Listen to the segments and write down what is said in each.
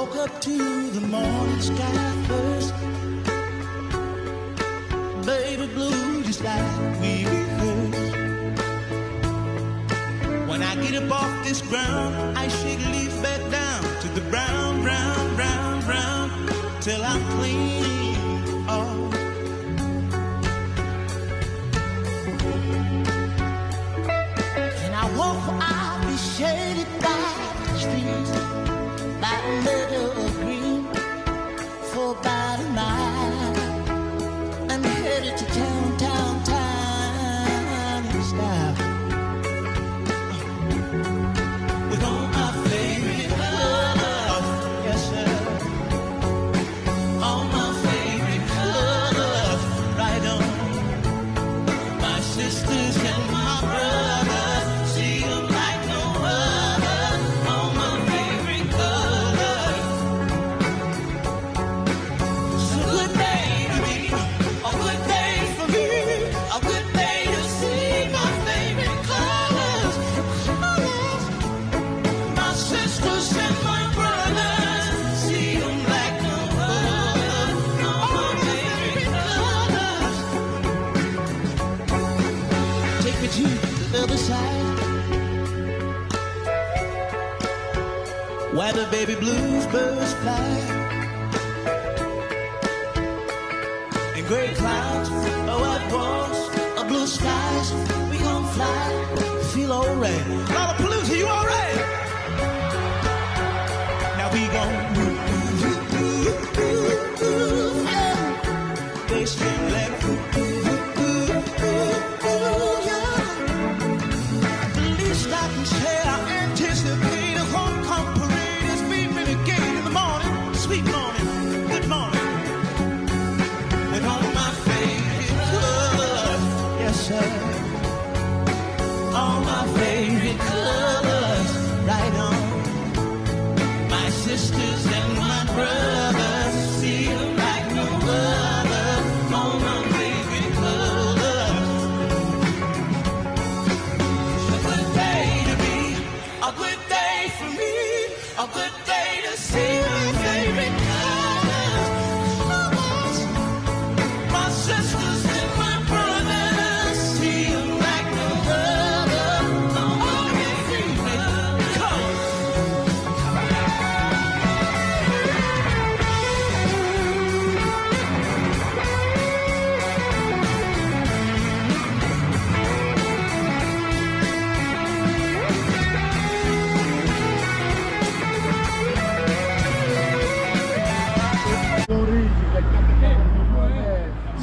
woke up to the morning sky first. Baby blue, just like we rehearsed. When I get up off this ground, I shake leaf back down to the brown, brown, brown, brown, till I'm clean off. And I walk, We gon' fly, feel alright.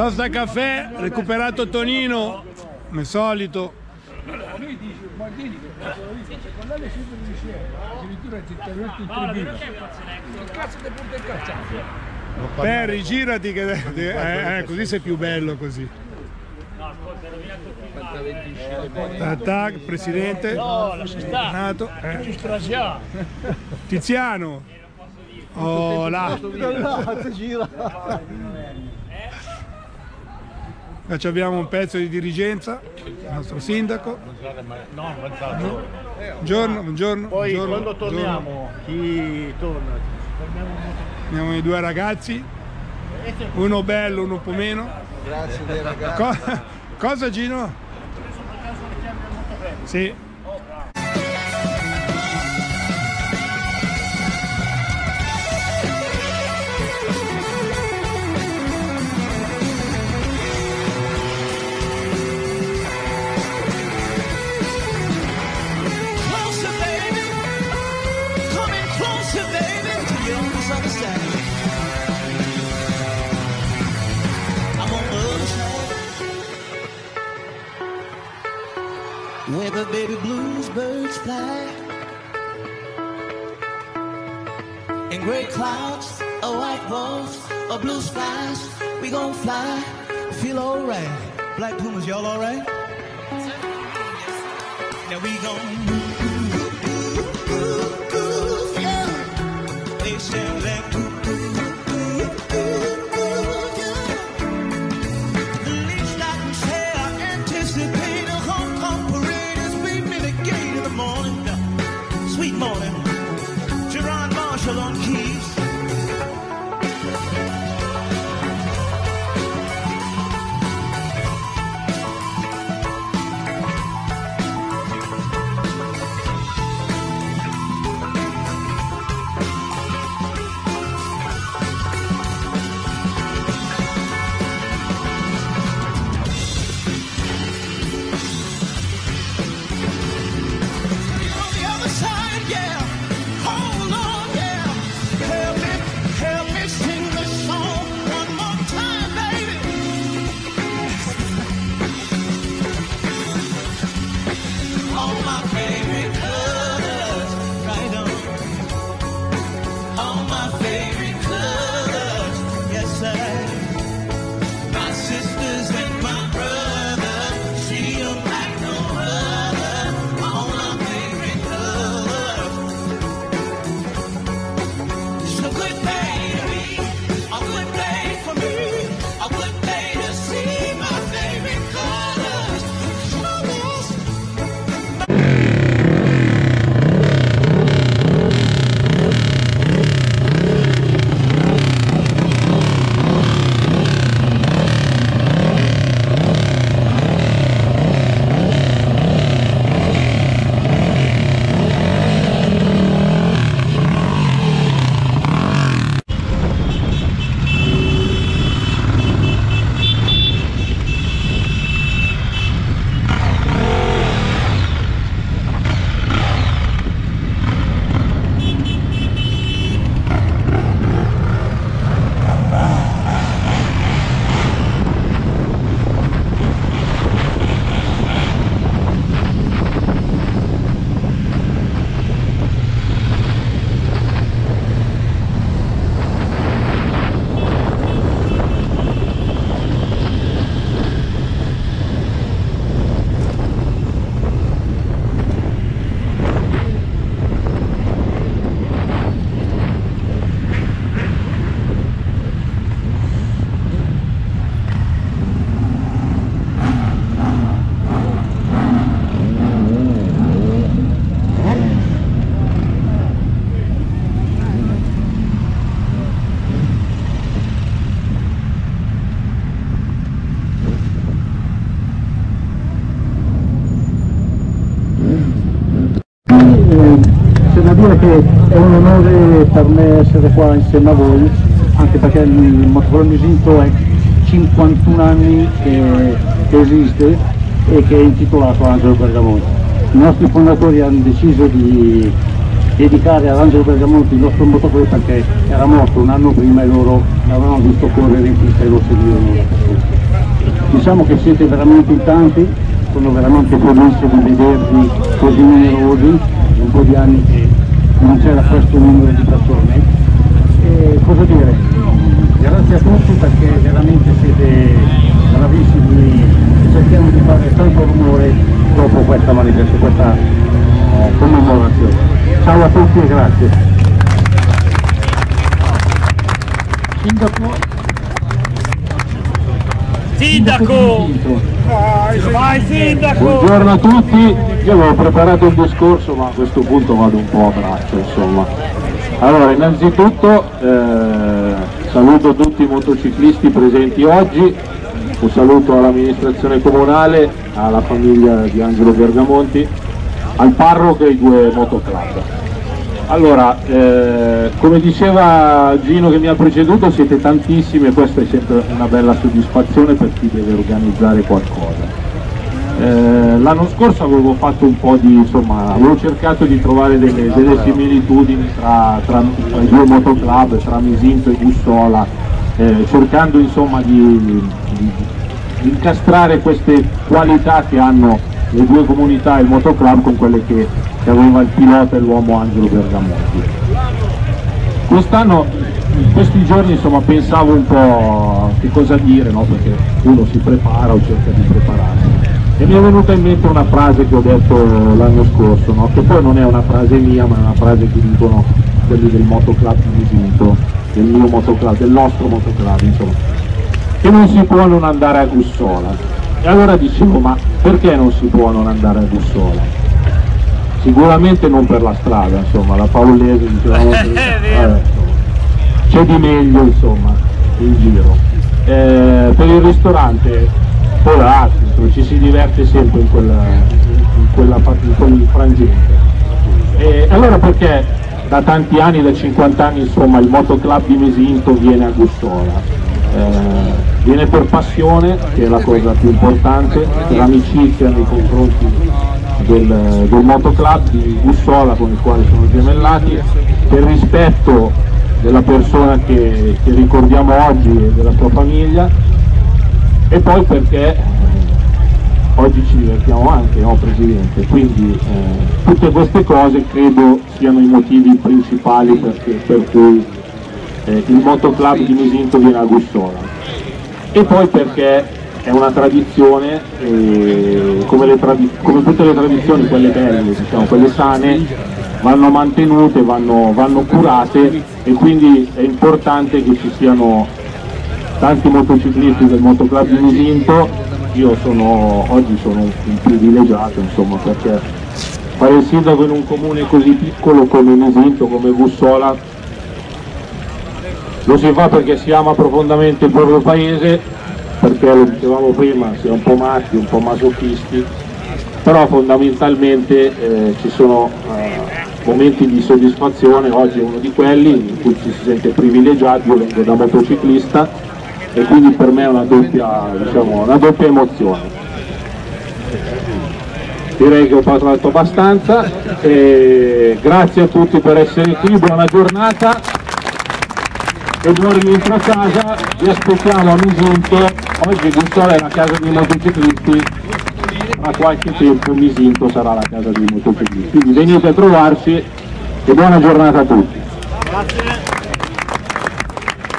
Sosta caffè, recuperato Tonino, come solito. Lui dice, che con addirittura ti in tribuna. Che cazzo ti il? Perry, girati che eh, eh, così sei più bello così. Tac, presidente. No, lascia stare. Nato. eh. Tiziano. Oh là. ci abbiamo un pezzo di dirigenza, il nostro sindaco. Buongiorno, buongiorno. Poi buongiorno, quando torniamo, chi torna? Abbiamo i due ragazzi, uno bello, uno un po' meno. Grazie dei ragazzi. Co- cosa Gino? Sì. Fly. In gray clouds, or white walls, or blue skies, we gon' fly, feel alright. Black Pumas, y'all alright? Now we gon' onore per me essere qua insieme a voi, anche perché il Motocross Misinto è 51 anni che, che esiste e che è intitolato Angelo Bergamonti. I nostri fondatori hanno deciso di dedicare ad Angelo Bergamonti il nostro motocross perché era morto un anno prima e loro l'avevano visto correre in pista e lo seguivano. Diciamo che siete veramente in tanti, sono veramente felice di vedervi così numerosi, un po' di anni che non c'era questo numero di persone. E cosa dire? Grazie a tutti perché veramente siete bravissimi e cerchiamo di fare tanto rumore dopo questa manifestazione, questa eh, commemorazione. Ciao a tutti e grazie. Sindaco! Vai sindaco! Buongiorno a tutti, io avevo preparato un discorso ma a questo punto vado un po' a braccio insomma. Allora innanzitutto eh, saluto tutti i motociclisti presenti oggi, un saluto all'amministrazione comunale, alla famiglia di Angelo Bergamonti, al parroco e ai due motoclub. Allora, eh, come diceva Gino che mi ha preceduto, siete tantissimi e questa è sempre una bella soddisfazione per chi deve organizzare qualcosa. Eh, l'anno scorso avevo fatto un po' di, insomma, avevo cercato di trovare delle, delle similitudini tra, tra- tra i due motoclub, tra Misinto e Bussola, eh, cercando insomma di, di- di incastrare queste qualità che hanno le due comunità, il motoclub con quelle che, che aveva il pilota e l'uomo Angelo Bergamotti. Quest'anno, in questi giorni insomma pensavo un po' che cosa dire, no? perché uno si prepara o cerca di prepararsi. E mi è venuta in mente una frase che ho detto l'anno scorso, no? che poi non è una frase mia, ma è una frase che dicono quelli del motoclub di Misinto, del mio motoclub, del nostro motoclub, insomma, che non si può non andare a Gussola. E allora dicevo, ma perché non si può non andare a Gussola? Sicuramente non per la strada, insomma, la Paolese dicevamo prima, vabbè, c'è di meglio insomma in giro. Eh, per il ristorante polacco, insomma, ci si diverte sempre in quella, in quella, in quel frangente. E allora perché da tanti anni, da 50 anni, insomma, il motoclub di Mesinto viene a Gussola? Eh, viene per passione, che è la cosa più importante, per amicizia nei confronti del, del motoclub di Gussola con il quale sono gemellati, per rispetto della persona che, che ricordiamo oggi e della sua famiglia e poi perché eh, oggi ci divertiamo anche, no Presidente? Quindi eh, tutte queste cose credo siano i motivi principali perché, per cui eh, il motoclub di Misinto viene a Gussola. E poi perché è una tradizione, eh, come, tradi- come, tutte le tradizioni, quelle belle, diciamo, quelle sane, vanno mantenute, vanno, vanno curate e quindi è importante che ci siano tanti motociclisti del motoclub di Misinto, io sono, oggi sono un privilegiato insomma perché fare il sindaco in un comune così piccolo come Misinto, come Gussola, lo si fa perché si ama profondamente il proprio paese, perché lo dicevamo prima, si è un po' matti, un po' masochisti, però fondamentalmente eh, ci sono eh, momenti di soddisfazione, oggi è uno di quelli in cui ci si sente privilegiati, io vengo da motociclista e quindi per me è una doppia, diciamo, una doppia emozione. Direi che ho parlato abbastanza, grazie a tutti per essere qui, buona giornata e buon rientro a casa, vi aspettiamo a Misinto, oggi Gussola è la casa dei motociclisti, tra qualche tempo Misinto sarà la casa dei motociclisti, quindi venite a trovarci e buona giornata a tutti.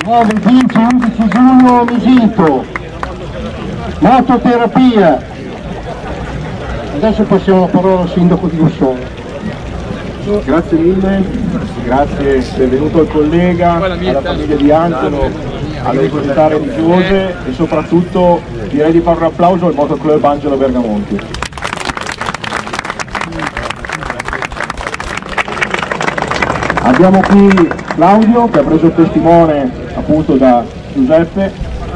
Nuovo 15 11 giugno Misinto, mototerapia. Adesso passiamo la parola al sindaco di Gussola. Grazie mille, grazie, benvenuto al collega, alla famiglia di Angelo, alle comunità religiose e soprattutto direi di fare un applauso al motoclub Angelo Bergamonti. Abbiamo qui Claudio che ha preso testimone appunto da Giuseppe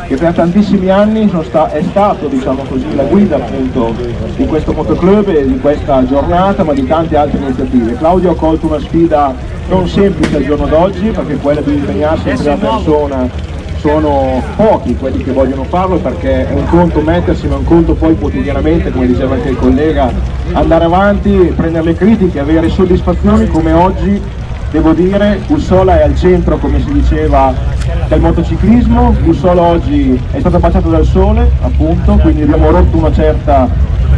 che per tantissimi anni sta, è stato diciamo così, la guida appunto di questo motoclub e di questa giornata ma di tante altre iniziative. Claudio ha colto una sfida non semplice al giorno d'oggi perché quella di impegnarsi in prima persona sono pochi quelli che vogliono farlo perché è un conto mettersi ma è un conto poi quotidianamente come diceva anche il collega andare avanti, prendere le critiche, avere soddisfazioni come oggi devo dire Gussola è al centro come si diceva del motociclismo, Gussola oggi è stato baciato dal sole appunto quindi abbiamo rotto una certa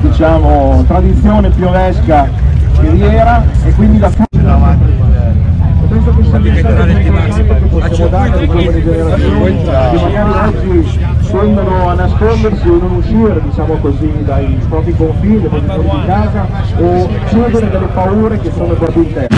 diciamo tradizione piovesca che vi era e quindi da penso che sia l'insegnamento che possiamo dare di giovani generazioni che magari oggi tendono a nascondersi o non uscire diciamo così dai propri confini, dai propri di casa o cedere delle paure che sono proprio interne.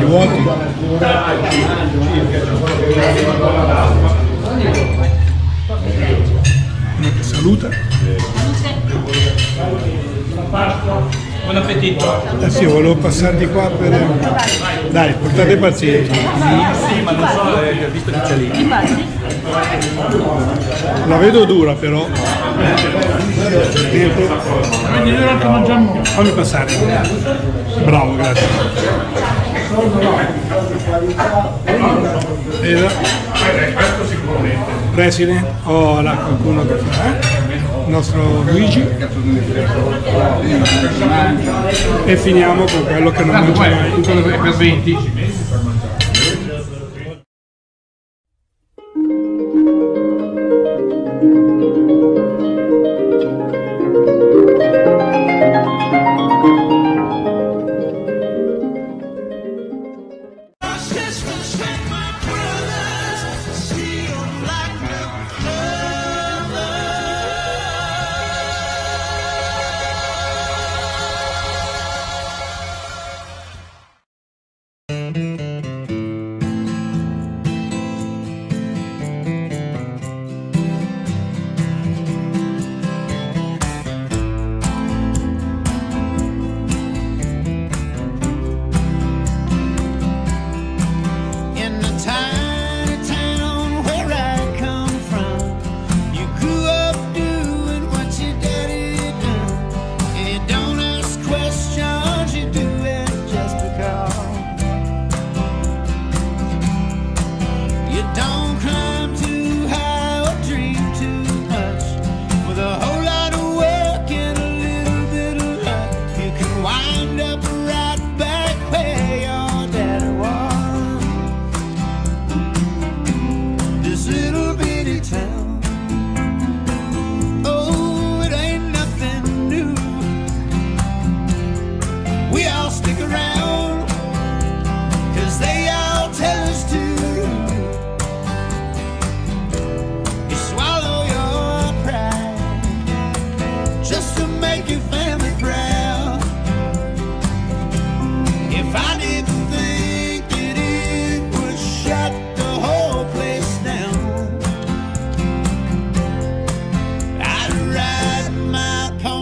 Ti vuoti. Saluta. Buon appetito. Eh sì, volevo passare di qua per... Dai, portate pazienza. Sì, ma non so, eh, visto che c'è lì. La vedo dura però. Fammi passare. Bravo, grazie. Veda. Questo sicuramente. President, ho là qualcuno che fa, eh? Il nostro Luigi. E finiamo con quello che non mangia mai. per 20.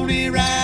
be right.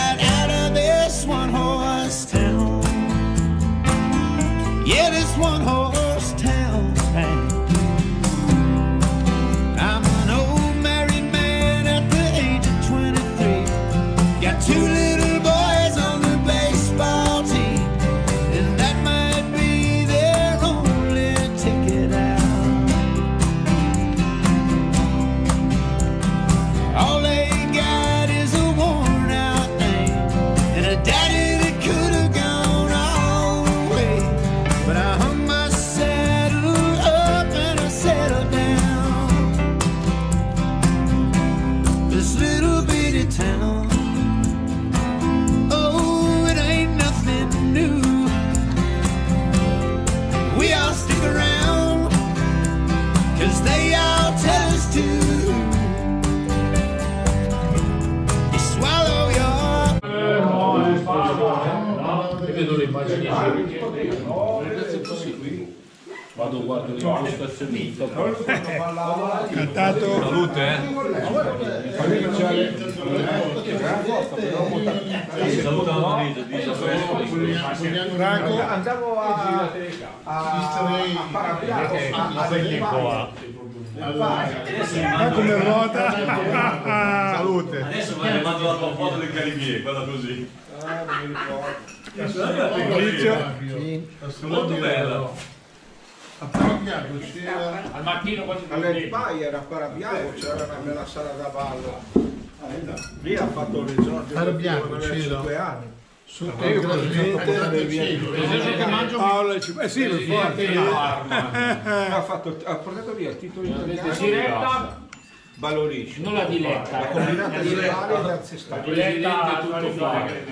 Vado, guardo le impostazioni. Cantato. Salute, eh. Saluta la. Franco. Andavo a, a, Ma come ruota. Salute. Adesso mi hai mandato la tua foto del Caribier, quella così. Maurizio. Molto bella. A Parabiago c'era... Al mattino quasi All'Empire a Parabiago c'era una bella sala da ballo. Lì ha fatto il resort Parabiago per c'era. 5 anni. E io praticamente Paolo ci- eh sì, forza. Ha, fatto, ha portato via il titolo italiano Diretta, Balorisci. non la diletta. La combinata di Bari ed ancestrale. Diletta tutto fare.